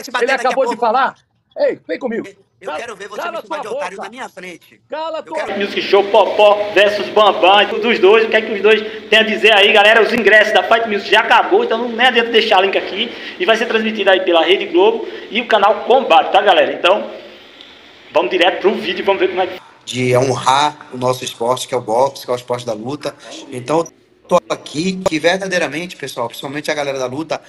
vai se bater Ele a acabou de falar. Ei, vem comigo. Eu Cala- quero ver você me chamar de otário boca. na minha frente. Cala Eu tua quero- Music Show Popó versus Bambam, dos dois, o que é que os dois têm a dizer aí, galera? Os ingressos da Fight Music já acabou, então não é adianta deixar o link aqui e vai ser transmitido aí pela Rede Globo e o canal Combate, tá, galera? Então, vamos direto pro vídeo e vamos ver como é que de honrar o nosso esporte, que é o boxe, que é o esporte da luta. Então, tô aqui que verdadeiramente, pessoal, principalmente a galera da luta,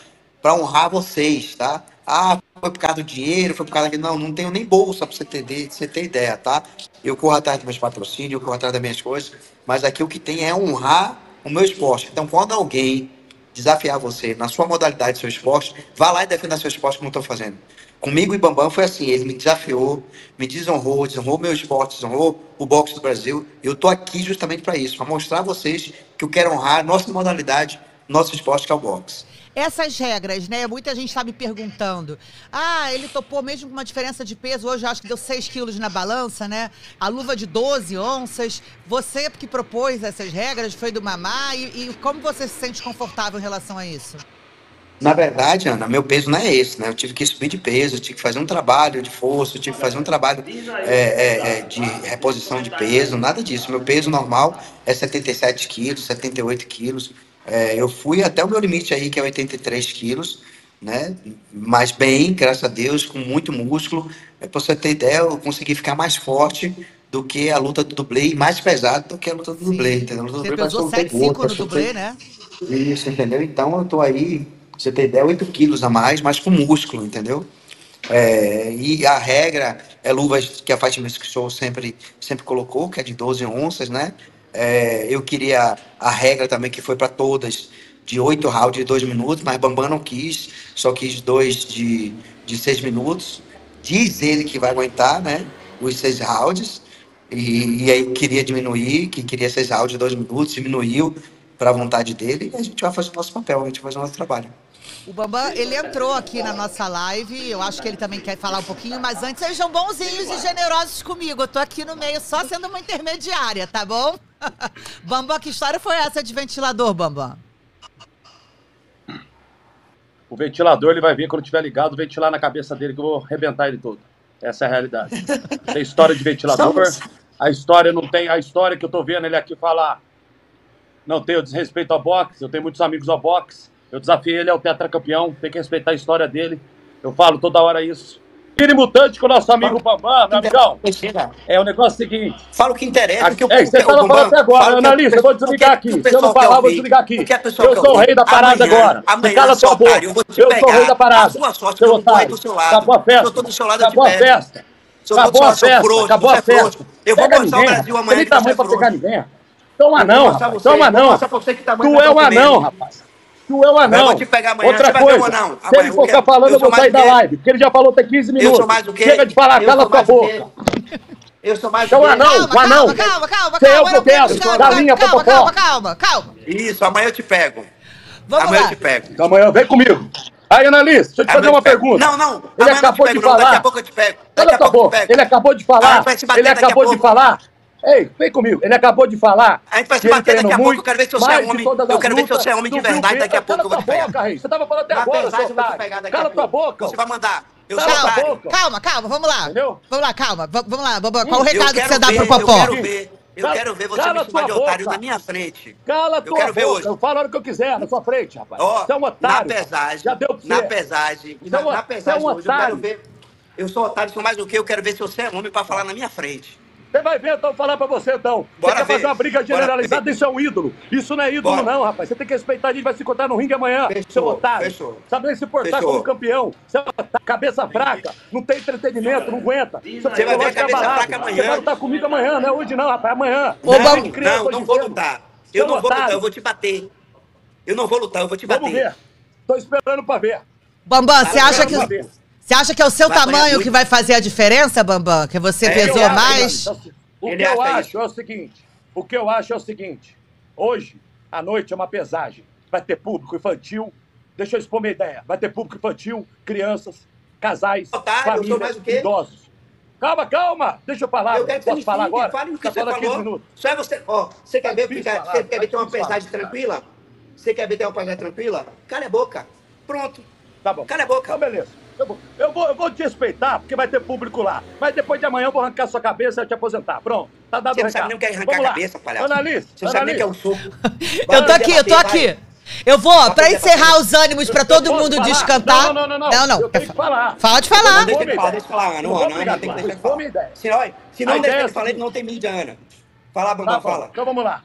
para honrar vocês, tá? Ah, foi por causa do dinheiro, foi por causa que não, não tenho nem bolsa para você ter, você ter ideia, tá? Eu corro atrás dos meus patrocínios, eu corro atrás das minhas coisas, mas aqui o que tem é honrar o meu esporte. Então, quando alguém desafiar você na sua modalidade, seu esporte, vá lá e defenda seu esporte como eu estou fazendo. Comigo e Bambam foi assim, ele me desafiou, me desonrou, desonrou meu esporte, desonrou o boxe do Brasil. Eu tô aqui justamente para isso, para mostrar a vocês que eu quero honrar nossa modalidade, nosso esporte que é o boxe. Essas regras, né? Muita gente está me perguntando. Ah, ele topou mesmo com uma diferença de peso. Hoje eu acho que deu 6 quilos na balança, né? A luva de 12 onças. Você que propôs essas regras foi do Mamá. E, e como você se sente confortável em relação a isso? Na verdade, Ana, meu peso não é esse, né? Eu tive que subir de peso, tive que fazer um trabalho de força, tive que fazer um trabalho é, é, é, de reposição de peso, nada disso. Meu peso normal é 77 quilos, 78 quilos. É, eu fui até o meu limite aí, que é 83 quilos, né? Mas bem, graças a Deus, com muito músculo. É, pra você ter ideia, eu consegui ficar mais forte do que a luta do dublê e mais pesado do que a luta do dublê, entendeu? A luta do Você dublê pesou que eu lutei 7,5 gordo, no eu dublê, lutei- né? isso, entendeu? Então eu tô aí, pra você ter ideia, 8 quilos a mais, mas com músculo, entendeu? É, e a regra é luvas que a Music Show sempre, sempre colocou, que é de 12 onças, né? É, eu queria a regra também que foi para todas de 8 rounds de 2 minutos, mas Bambam não quis, só quis dois de, de 6 minutos. Diz ele que vai aguentar, né? Os 6 rounds. E, e aí queria diminuir, que queria 6 rounds de 2 minutos, diminuiu para a vontade dele e a gente vai fazer o nosso papel, a gente vai fazer o nosso trabalho. O Bambam, ele entrou aqui na nossa live. Eu acho que ele também quer falar um pouquinho, mas antes sejam bonzinhos e generosos comigo. Eu tô aqui no meio só sendo uma intermediária, tá bom? Bambam, que história foi essa de ventilador, Bambam? O ventilador ele vai vir quando tiver ligado, ventilar na cabeça dele que eu vou arrebentar ele todo. Essa é a realidade. Tem história de ventilador. A história não tem. A história que eu tô vendo ele aqui falar. Não tenho desrespeito ao boxe. Eu tenho muitos amigos ao boxe. Eu desafiei ele ao tetracampeão. Tem que respeitar a história dele. Eu falo toda hora isso. Vire mutante com o nosso amigo Bambam, meu amigão. É o negócio seguinte. Fala o que interessa. Aqui, ei, você o falando até agora, analista, eu vou desligar aqui. Se eu não falar, eu vou desligar aqui. Eu sou o rei da parada agora. Amanhã, Cala seu tua boca. eu sou o rei da parada. Sua Seu não otário. do seu lado. Acabou a festa. Acabou a festa. Acabou a festa. Acabou a é festa. Eu vou mostrar o. Brasil amanhã você tamanho é pra pegar ninguém. É anão, mostrar rapaz. você, Tu é um anão. pra você que é um estamos anão, é Eu vou te pegar amanhã, Outra um coisa, anão. se ele o for ficar falando, Eu eu vou sair da do live. Porque ele já falou até 15 Eu minutos. sou mais o? Chega de falar, Eu cala tua o boca. Eu sou mais Você é um o quê? anão, um Calma, anão. calma, calma, calma, Você é o calma. eu não quero. precisa- Galinha, calma, calma, calma, calma. Isso, amanhã eu te pego. Vamos amanhã lá. eu te pego. Então amanhã vem comigo. Aí, analista, deixa eu te fazer eu uma pergunta. Não, não. Ele eu acabou de não. Daqui falar. a pouco eu te pego. Daqui Cala a tua pouco eu te boca. pego. Ele acabou de falar. Ele acabou de falar. Ei, vem comigo. Ele acabou de falar. A gente vai se que bater daqui a pouco. Eu quero ver se você é homem. Eu quero ver se você é homem de do verdade. Daqui a pouco eu vou Cala te tua pegar. boca, rei. Você tava falando até Na agora, pesagem seu eu otário. Cala tua boca. Você vai mandar. Eu sou Cala tua otário. boca. Calma, calma, vamos lá. Entendeu? Vamos lá, calma. V- vamos lá. Qual o Eu recado que você dá ver, pro Eu Popó? quero ver. Eu Cala- quero ver você me chamar de otário na minha frente. Cala Eu tua quero ver boca. hoje. Eu falo a hora que eu quiser, na sua frente, rapaz. Ó, você é um na otário. pesagem, Já deu pra você. na pesagem, Você na, é um- na você é pesagem um hoje, eu quero otário. ver. Eu sou otário, sou mais o quê? Eu quero ver se você é homem pra falar na minha frente. Você vai ver, então, falar pra você, então. Bora você quer ver. fazer uma briga generalizada, isso é um ídolo. Isso não é ídolo, Bora. não, rapaz. Você tem que respeitar, a gente vai se encontrar no ringue amanhã, Fechou, seu otário. fechou. Sabe nem se portar Fechou. como campeão. Você é um otário, cabeça fraca, não tem entretenimento, não aguenta. Você vai ver a cabeça abalado. fraca amanhã. Você vai lutar comigo amanhã, não é hoje não, rapaz, amanhã. Não, vamos- criança não, não de vou lutar. Eu não vou lutar, eu vou te bater. Eu não vou lutar, eu vou te Vamos bater. ver. Tô esperando pra ver. Bambam, você Vai, acha que. Ver. Você acha que é o seu Vai tamanho que vai fazer a diferença, Bambam? Que você É, pesou acho, mais? Então, O Ele que eu acho isso. é o seguinte: o que eu acho é o seguinte. Hoje, à noite, é uma pesagem. Vai ter público infantil. Deixa eu expor minha ideia. Vai ter público infantil, crianças, casais, Otário, famílias, mais o quê? idosos. Calma, calma. Deixa eu falar. Eu quero que você Posso falar agora? fale o que Tá você falando 15 falou. Só é você, ó, você quer ver, difícil ficar, falar, você quer ver ter uma tá pesagem tranquila? Você quer ver ter uma pesagem tranquila? Cala a boca. Pronto. Tá bom. Cala a boca. Então, beleza. Eu, vou- eu vou, eu vou te respeitar, porque vai ter público lá. Mas depois de amanhã eu vou arrancar sua cabeça e te aposentar. Pronto. Tá dado Você o não sabe nem o que é arrancar Vamos a lá. cabeça, palhaço. Ana Alice, Você não sabe nem o que é um soco. Eu tô aqui, eu tô aqui. Eu vou, pra encerrar os ânimos, pra todo mundo falar? descantar. Não, não, não, não, Não, não. Eu tenho que falar. Pode Eu falar. Deixa ele falar, deixa eu falar, Ana. Não Ana, brigar, tem que deixar ele falar. Se não, se não deixar ele é falar, ele não tem mídia, Ana. Fala, Tá Bambam, bom, fala. então vamos lá.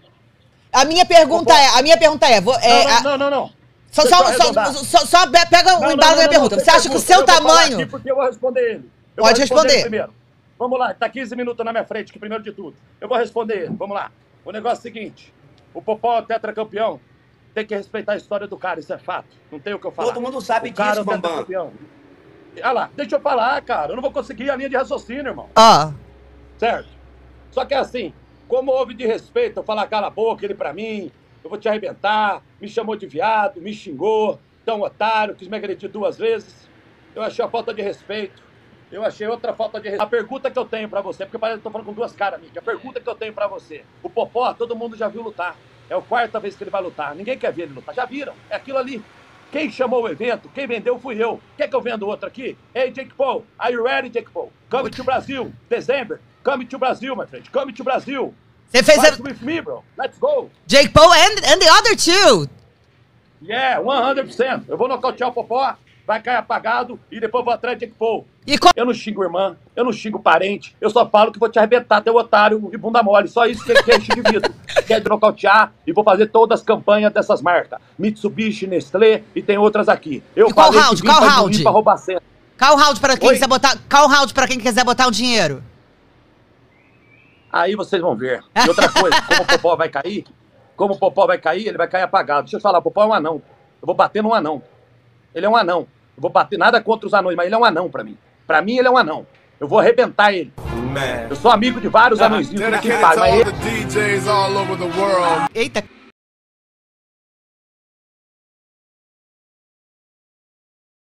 A minha pergunta é, a minha pergunta é, vou- é, não, a- não, não, não. Só, só, só, só, só pe- pega o embalo da minha pergunta. não, Você acha que o seu Eu vou falar tamanho... aqui porque eu vou responder ele. Eu Pode vou responder. primeiro. Vamos lá, tá 15 minutos na minha frente, que primeiro de tudo. Eu vou responder ele. Vamos lá. O negócio é o seguinte: o Popó é tetracampeão. Tem que respeitar a história do cara, isso é fato. Não tem o que eu falar. Todo mundo sabe o cara disso, é o Bambam. tetracampeão. Olha lá, deixa eu falar, cara. Eu não vou conseguir a linha de raciocínio, irmão. Ó, Certo? Só que é assim, como houve de respeito, eu falar cala a boca, ele pra mim, eu vou te arrebentar, me chamou de viado, me xingou, tão otário, quis me agredir duas vezes. Eu achei a falta de respeito. Eu achei outra falta de respeito. A pergunta que eu tenho pra você, porque parece que eu tô falando com duas caras, Mick. A pergunta que eu tenho pra você. O Popó, todo mundo já viu lutar. É a quarta vez que ele vai lutar. Ninguém quer ver ele lutar. Já viram? É aquilo ali. Quem chamou o evento, quem vendeu fui eu. Quer que eu venda outro aqui? Hey, Jake Paul, are you ready, Jake Paul? Come to Brasil, December. Come to Brasil, my friend. Come to Brasil. Você fez Fight a... with me, bro. Let's go. Jake Paul and, and the other two. Yeah, 100%. Eu vou nocautear o Popó, vai cair apagado e depois vou atrás de Jake Paul. E qual... Eu não xingo irmã, eu não xingo parente, eu só falo que vou te arrebentar, teu otário e bunda mole. Só isso que ele quer de vidro. Quer de nocautear e vou fazer todas as campanhas dessas marcas. Mitsubishi, Nestlé e tem outras aqui. Eu E qual round? Qual round? Qual round pra quem Oi? quiser botar... Qual round pra quem quiser botar o dinheiro? Aí vocês vão ver. E outra coisa, como o Popó vai cair, como o Popó vai cair, ele vai cair apagado. Deixa eu te falar, o Popó é um anão. Eu vou bater num anão. Ele é um anão. Eu vou bater nada contra os anões, mas ele é um anão pra mim. Pra mim, ele é um anão. Eu vou arrebentar ele. Man. Eu sou amigo de vários anõezinhos mas ele all over the world. Eita,